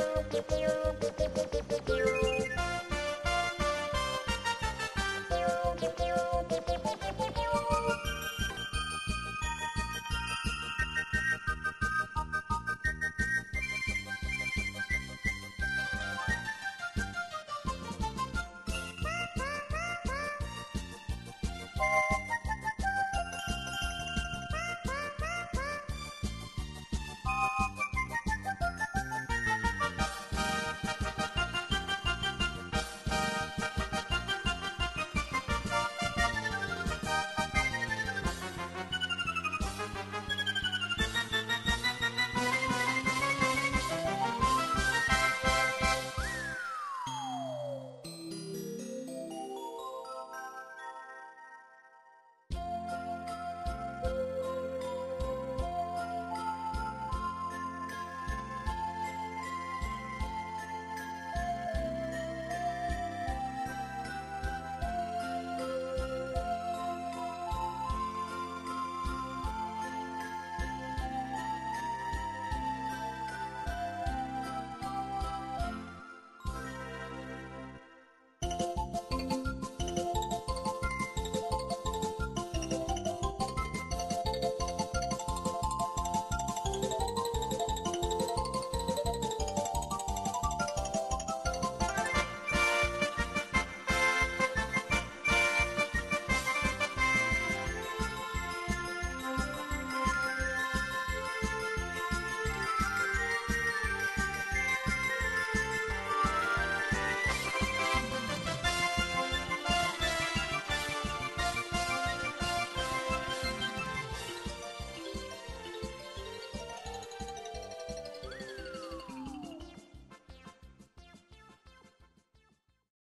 ピュ。